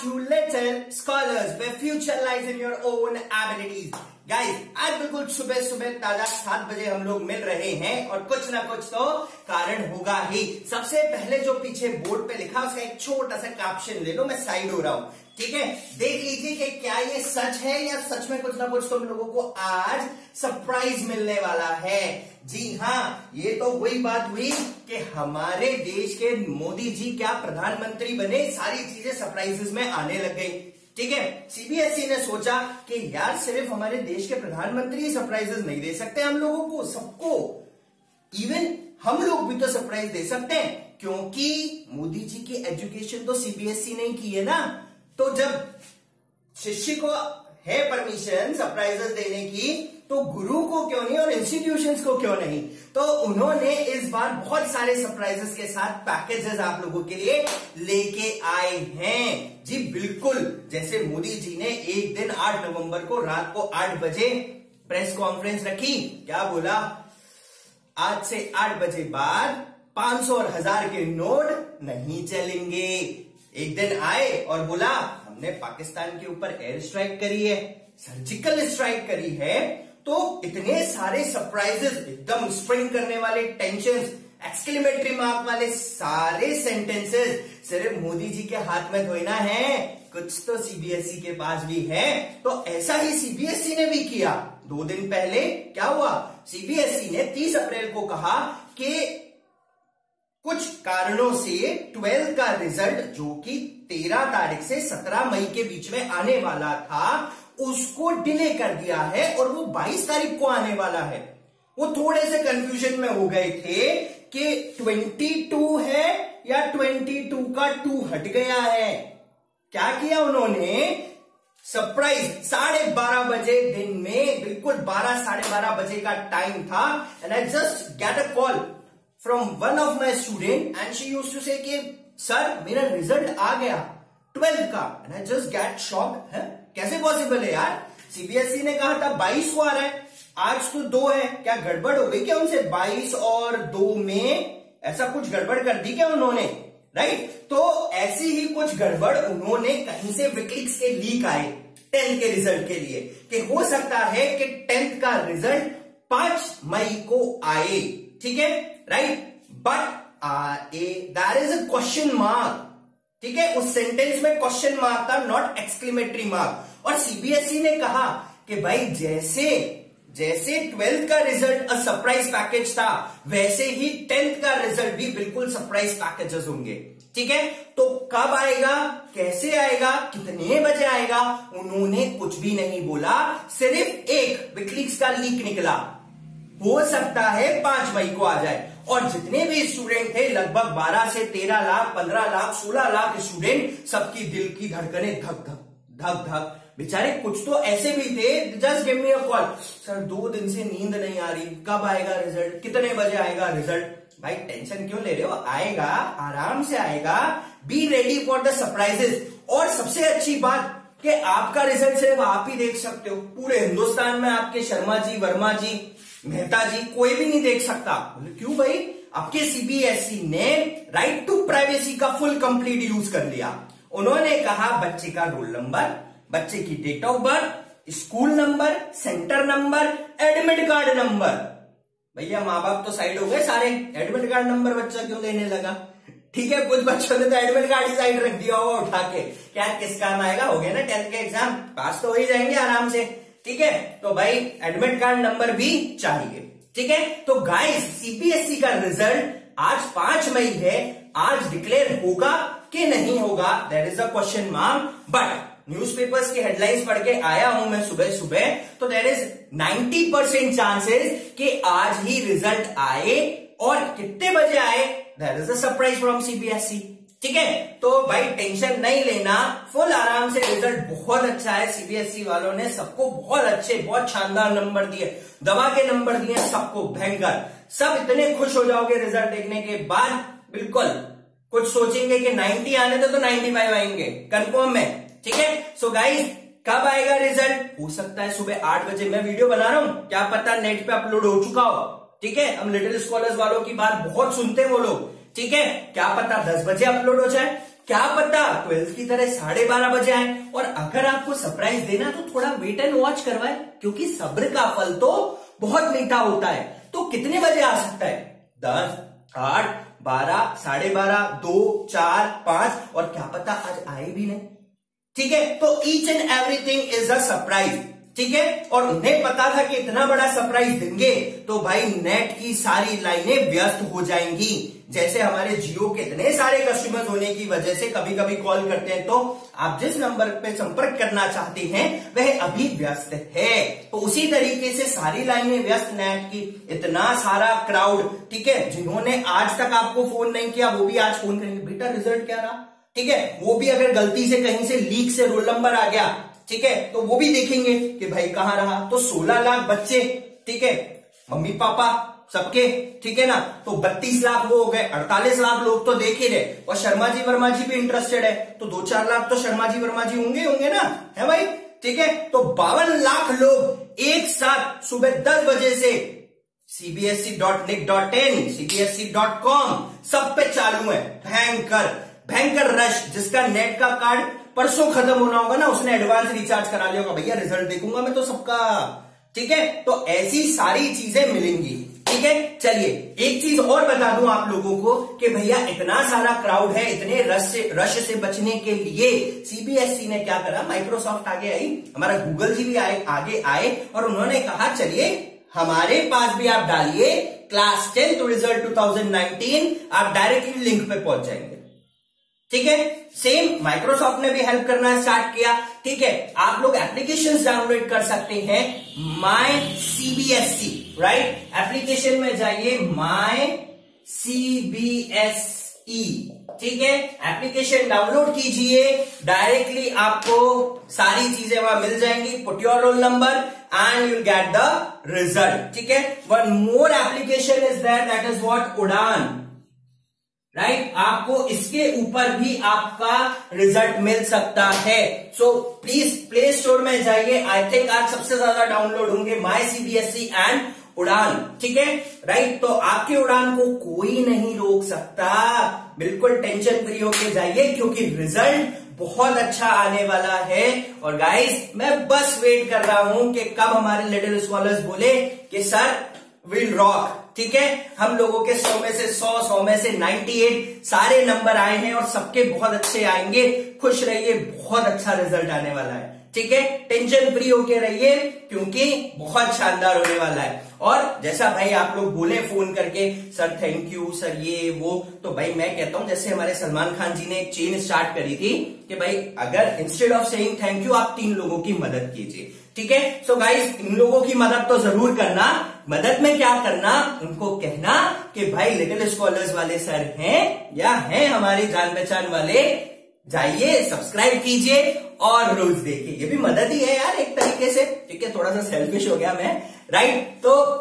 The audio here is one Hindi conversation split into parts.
to Little Scholars, where future lies in your own abilities. Guys आज बिल्कुल सुबह सुबह ताज़ा सात बजे हम लोग मिल रहे हैं और कुछ ना कुछ तो कारण होगा ही सबसे पहले जो पीछे बोर्ड पे लिखा उसका एक छोटा सा कैप्शन ले लो मैं साइड हो रहा हूँ ठीक है? देख लीजिए कि क्या ये सच है या सच में कुछ ना कुछ तुम लोगों को आज सरप्राइज़ मिलने वाला है। जी हाँ ये तो वही बात हुई कि हमारे देश के मोदी जी क्या प्रधानमंत्री बने, सारी चीज़ें सरप्राइजेस में आने लग गई। ठीक है? सीबीएसई ने सोचा कि यार सिर्फ़ हमारे देश के प्रधानमंत्री सरप्राइजेस नहीं दे सकते हम लोगों को, सबको। इवन हम लोग भी तो सरप्राइज़ दे सकते हैं, क्योंकि मोदी जी की एजुकेशन तो सीबीएसई ने की है ना। तो जब शिष्य को है परमिशन सरप्राइजेस देने की तो गुरु को क्यों नहीं और इंस्टीट्यूशंस को क्यों नहीं? तो उन्होंने इस बार बहुत सारे सरप्राइजेस के साथ पैकेजेस आप लोगों के लिए लेके आए हैं। जी, बिल्कुल। जैसे मोदी जी ने एक दिन 8 नवंबर को रात को 8 बजे प्रेस कॉन्फ्रेंस रखी। क्या बोला? आज से 8 बजे बाद 500 और हज़ार के नोट नहीं चलेंगे। एक दिन आए और बोला, हमने पाकिस्तान के ऊपर एयर स्ट्राइक करी है सर्जिकल स्ट्राइक करी है तो इतने सारे सरप्राइजेस एकदम स्प्रिंग करने वाले टेंशन एक्सक्लेमेटरी मार्क वाले सारे सेंटेंसेस सिर्फ़ मोदी जी के हाथ में थोड़ी ना है। कुछ तो सीबीएसई के पास भी है तो ऐसा ही सीबीएसई ने भी किया। दो दिन पहले क्या हुआ? सीबीएसई ने 30 अप्रैल को कहा कि कुछ कारणों से ट्वेल्थ का रिज़ल्ट, जो कि 13 तारीख से 17 मई के बीच में आने वाला था, उसको डिले कर दिया है और वो 22 तारीख को आने वाला है। वो थोड़े से कंफ्यूजन में हो गए थे कि 22 है या 22 का 2 हट गया है। क्या किया उन्होंने? सरप्राइज़ साढ़े बारह बजे दिन में, बिल्कुल बारह, साढ़े बारह बजे का टाइम था and I just get a call from one of my student and she use to say sir मेरा रिज़ल्ट आ गया ट्वेल्थ का. And I just get shock है? कैसे पॉसिबल है यार? सीबीएसई ने कहा था बाईस को आ रहा है, आज तो दो है, क्या गड़बड़ हो गई क्या उनसे? बाईस और दो में ऐसा कुछ गड़बड़ कर दी क्या उन्होंने? राइट तो ऐसी ही कुछ गड़बड़ उन्होंने कहीं से विकलिक्स के लीक आए टेंथ के रिज़ल्ट के लिए, कि हो सकता है कि टेंथ का रिज़ल्ट पाँच मई को आए, ठीक है? Right but a there is a question mark ठीक है? उस सेंटेंस में क्वेश्चन मार्क था नॉट एक्सक्लेमेटरी मार्क और सीबीएसई ने कहा कि भाई जैसे जैसे ट्वेल्थ का रिज़ल्ट अ सरप्राइज़ पैकेज था, वैसे ही टेंथ का रिज़ल्ट भी बिल्कुल सरप्राइज़ पैकेजेस होंगे। ठीक है? तो कब आएगा? कैसे आएगा? कितने बजे आएगा? उन्होंने कुछ भी नहीं बोला। सिर्फ़ एक विकलिक्स का लीक निकला। हो सकता है पाँच मई को आ जाए। और जितने भी स्टूडेंट थे, लगभग 12 से 13 लाख 15 लाख 16 लाख स्टूडेंट सबकी दिल की धड़कने धक धक धक धक। बेचारे, कुछ तो ऐसे भी थे just give me a call sir, दो दिन से नींद नहीं आ रही। कब आएगा रिज़ल्ट कितने बजे आएगा रिज़ल्ट भाई टेंशन क्यों ले रहे हो? आएगा, आराम से आएगा। Be ready for the surprises और सबसे अच्छी बात कि आपका रिज़ल्ट सिर्फ़ आप ही देख सकते हो। पूरे हिंदुस्तान में आपके शर्मा जी, वर्मा जी मेहता जी कोई भी नहीं देख सकता। क्यों भाई? आपके सीबीएसई ने राइट टू प्राइवेसी का फुल कंप्लीट यूज़ कर लिया। उन्होंने कहा, बच्चे का रोल नंबर बच्चे की date of birth school number centre number admit card number भैया माँ बाप तो साइड हो गए सारे। एडमिट कार्ड नंबर बच्चा क्यों देने लगा? ठीक है, कुछ बच्चों ने तो एडमिट कार्ड ही साइड रख दिया होगा उठा के। क्या, किस काम आएगा? हो गया ना टेंथ के एग्ज़ाम पास तो हो ही जाएँगे आराम से। ठीक है? तो भाई एडमिट कार्ड नंबर भी चाहिए। ठीक है? तो गाइस सीबीएसई का रिज़ल्ट आज पाँच मई है। आज डिक्लेयर होगा कि नहीं होगा? That is a question mark but newspapers की हेडलाइंस पढ़ के आया हूँ मैं सुबह सुबह। तो देर इज़ 90 परसेंट चांसेस कि आज ही रिज़ल्ट आए। और कितने बजे आए? There is a surprise from CBSE ठीक है? तो भाई टेंशन नहीं लेना। फुल आराम से रिज़ल्ट बहुत अच्छा है। सीबीएसई वालों ने सबको बहुत अच्छे बहुत शानदार नंबर दिए। दवा के नंबर दिए सबको भयंकर। सब इतने खुश हो जाओगे रिज़ल्ट देखने के बाद। बिल्कुल। कुछ सोचेंगे कि 90 आने तो, तो 95 आएँगे। कंफर्म है। ठीक है? सो गाइस कब आएगा रिज़ल्ट हो सकता है सुबह आठ बजे। मैं वीडियो बना रहा हूँ। क्या पता नेट पे अपलोड हो चुका हो। ठीक है? हम लिटिल स्कॉलर्स वालों की बात बहुत सुनते हैं वो लोग। ठीक है? क्या पता दस बजे अपलोड हो जाए? क्या पता ट्वेल्थ की तरह साढ़े बारह बजे आए? और अगर आपको सरप्राइज़ देना तो थोड़ा वेट एंड वॉच करवाए, क्योंकि सब्र का फल तो बहुत मीठा होता है। तो कितने बजे आ सकता है? दस, आठ, बारह, साढ़े बारह, दो, चार, पाँच, और क्या पता आज आए भी नहीं। ठीक है? तो each and everything is a surprise ठीक है? और उन्हें पता था कि इतना बड़ा सरप्राइज़ देंगे तो भाई नेट की सारी लाइनें व्यस्त हो जाएँगी। जैसे हमारे जियो के इतने सारे कस्टमर्स होने की वजह से कभी कभी कॉल करते हैं तो आप जिस नंबर पे संपर्क करना चाहते हैं, वह अभी व्यस्त है। तो उसी तरीके से सारी लाइनें व्यस्त नेट की, इतना सारा क्राउड ठीक है? जिन्होंने आज तक आपको फ़ोन नहीं किया, वो भी आज फ़ोन करेंगे। बेटा रिज़ल्ट क्या रहा? ठीक है? वो भी अगर गलती से कहीं से लीक से रोल नंबर आ गया ठीक है? तो वो भी देखेंगे कि भाई कहाँ रहा। तो 16 लाख बच्चे, ठीक है? मम्मी, पापा, सबके, ठीक है ना? तो 32 लाख वो हो गए 48 लाख लोग तो देख ही रहे। और शर्मा जी वर्मा जी भी इंटरेस्टेड है। तो दो चार लाख तो शर्मा जी वर्मा जी होंगे होंगे ना? है भाई? ठीक है? तो बावन लाख लोग एक साथ सुबह दस बजे से CBSE dot nic dot in CBSE dot com सब पे चालू है। भयंकर भयंकर रश जिसका नेट का कार्ड परसों खत्म होना होगा ना, उसने एडवांस रिचार्ज करा लिया होगा, भैया रिज़ल्ट देखूँगा मैं तो सबका। ठीक है? तो ऐसी सारी चीज़ें मिलेंगी। ठीक है? चलिए, एक चीज़ और बता दूँ आप लोगों को कि भैया, इतना सारा क्राउड है, इतने रश से रश से बचने के लिए सीबीएसई ने क्या करा? माइक्रोसॉफ्ट आगे आई, हमारा गूगल जी भी आए, आगे आए, और उन्होंने कहा, चलिए, हमारे पास भी आप डालिए क्लास टेंथ रिज़ल्ट 2019 आप डायरेक्टली लिंक पे पहुँच जाएँगे। ठीक है? सेम माइक्रोसॉफ्ट ने भी हेल्प करना स्टार्ट किया। ठीक है? आप लोग एप्लीकेशन डाउनलोड कर सकते हैं माई सीबीएसई राइट एप्लीकेशन में जाइए माई सीबीएसई ठीक है? एप्लीकेशन डाउनलोड कीजिए। डायरेक्टली आपको सारी चीज़ें वहाँ मिल जाएँगी। Put your roll number and you get the result ठीक है? One more application is that that is what Udaan right? आपको इसके ऊपर भी आपका रिज़ल्ट मिल सकता है। सो प्लीज़ प्ले स्टोर में जाइए। आई थिंक आज सबसे ज़्यादा डाउनलोड होंगे माई सीबीएसई एंड उड़ान। ठीक है? राइट तो आपके उड़ान को कोई नहीं रोक सकता। बिल्कुल टेंशन फ्री होके जाइए, क्योंकि रिज़ल्ट बहुत अच्छा आने वाला है। और गाइस मैं बस वेट कर रहा हूँ कि कब हमारे लिटिल स्कॉलर्स बोले कि सर विल रॉक ठीक है? हम लोगों के सौ में से सौ सौ में से 98 सारे नंबर आए हैं और सबके बहुत अच्छे आएँगे। खुश रहिए, बहुत अच्छा रिज़ल्ट आने वाला है। ठीक है? टेंशन फ्री होके रहिए, क्योंकि बहुत शानदार होने वाला है। और जैसा भाई आप लोग बोले फ़ोन करके, सर थैंक यू सर, ये, वो तो भाई मैं कहता हूँ, जैसे हमारे सलमान खान जी ने एक चेन स्टार्ट करी थी कि भाई, अगर instead of saying thank you आप तीन लोगों की मदद कीजिए। ठीक है? सो गाइस इन लोगों की मदद तो ज़रूर करना। मदद में क्या करना? उनको कहना कि भाई लिटिल स्कॉलर्स वाले सर हैं या हैं हमारी जान पहचान वाले, जाइए सब्सक्राइब कीजिए और रोज देखिए। ये भी मदद ही है यार, एक तरीके से। ठीक है? थोड़ा सा सेल्फिश हो गया मैं। राइट तो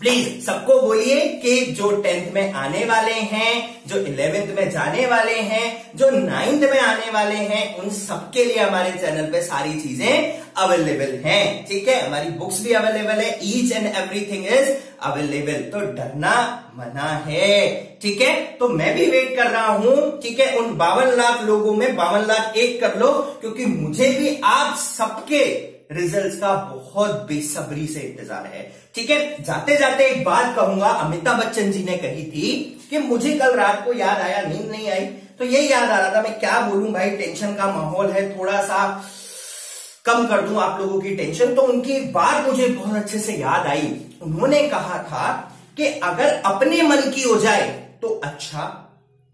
प्लीज़ सबको बोलिए कि जो टेंथ में आने वाले हैं, जो इलेवेंथ में जाने वाले हैं, जो नाइन्थ में आने वाले हैं, उन सबके लिए हमारे चैनल पे सारी चीज़ें अवेलेबल हैं। ठीक है? हमारी बुक्स भी अवेलेबल है। Each and everything is available तो डरना मना है। ठीक है? तो मैं भी वेट कर रहा हूँ। ठीक है? उन बावन लाख लोगों में बावन लाख एक कर लो, क्योंकि मुझे भी आप सबके रिजल्ट्स का बहुत बेसब्री से इंतज़ार है। ठीक है? जाते जाते एक बात कहूँगा, अमिताभ बच्चन जी ने कही थी कि मुझे कल रात को याद आया, नींद नहीं आई। तो ये याद आ रहा था, मैं क्या बोलूँ भाई टेंशन का माहौल है थोड़ा सा कम कर दूँ आप लोगों की टेंशन तो उनकी एक बात मुझे बहुत अच्छे से याद आई। उन्होंने कहा था कि अगर अपने मन की हो जाए तो अच्छा।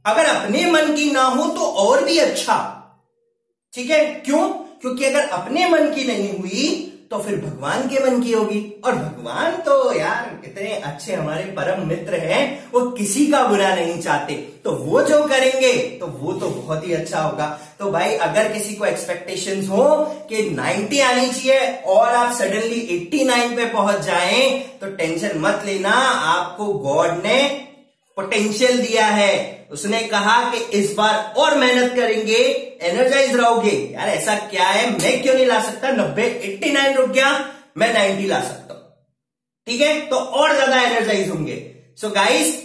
अगर अपने मन की ना हो तो और भी अच्छा। ठीक है? क्यों? क्योंकि अगर अपने मन की नहीं हुई तो फिर भगवान के मन की होगी। और भगवान तो यार इतने अच्छे हमारे परम मित्र हैं, वो किसी का बुरा नहीं चाहते। तो वो जो करेंगे तो वो तो बहुत ही अच्छा होगा। तो भाई, अगर किसी को एक्सपेक्टेशंस हो कि 90 आनी चाहिए, और आप सडनली 89 पे पहुँच जाएँ तो टेंशन मत लेना। आपको गॉड ने पोटेंशियल दिया है। उसने कहा कि इस बार और मेहनत करेंगे एनर्जाइज रहोगे। यार, ऐसा क्या है? मैं क्यों नहीं ला सकता? नब्बे एट्टी नाइन रुक गया, मैं नाइनटी ला सकता हूँ। ठीक है? तो और ज़्यादा एनर्जाइज होंगे। सो गाइस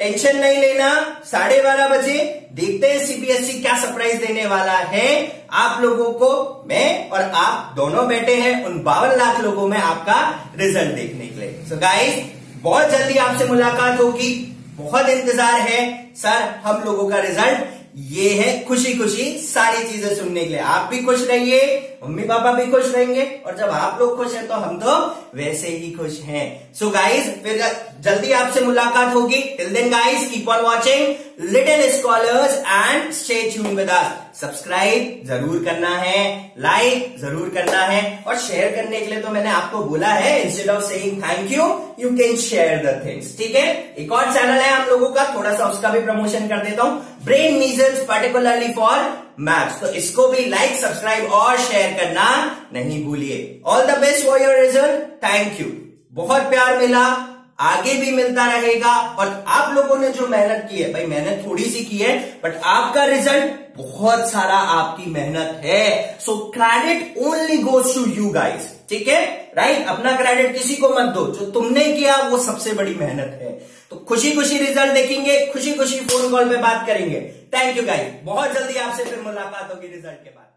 टेंशन नहीं लेना। साढ़े बारह बजे देखते हैं सीबीएसई क्या सरप्राइज़ देने वाला है। आप लोगों को, मैं और आप दोनों बैठे हैं उन बावन लाख लोगों में आपका रिज़ल्ट देखने के लिए। सो गाइस बहुत जल्दी आपसे मुलाकात होगी। बहुत इंतज़ार है। सर, हम लोगों का रिज़ल्ट ये है खुशी खुशी सारी चीज़ें सुनने के लिए। आप भी खुश रहिए। मम्मी पापा भी खुश रहेंगे और जब आप लोग खुश हैं तो हम तो वैसे ही खुश हैं। सो गाइज़ फिर जल्दी आपसे मुलाकात होगी। Till then guys keep on watching little scholars and stay tune with us subscribe ज़रूर करना है लाइक ज़रूर करना है और शेयर करने के लिए तो मैंने आपको बोला है instead of saying thank you you can share the things ठीक है? एक और चैनल है आप लोगों का, थोड़ा सा उसका भी प्रमोशन कर देता हूँ। Brain measles particularly for maths तो इसको भी लाइक सब्सक्राइब और करना नहीं भूलिए। All the best for your result thank you बहुत प्यार मिला। आगे भी मिलता रहेगा। और आप लोगों ने जो मेहनत की है, भाई मेहनत थोड़ी सी की है बट आपका रिज़ल्ट बहुत सारा आपकी मेहनत है। So credit only goes to you guys ठीक है? राइट अपना क्रेडिट किसी को मत दो। जो तुमने किया, वो सबसे बड़ी मेहनत है। तो खुशी खुशी रिज़ल्ट देखेंगे खुशी खुशी फ़ोन कॉल पे बात करेंगे। थैंक यू गाइस बहुत जल्दी आपसे फिर मुलाकात होगी रिज़ल्ट के बाद।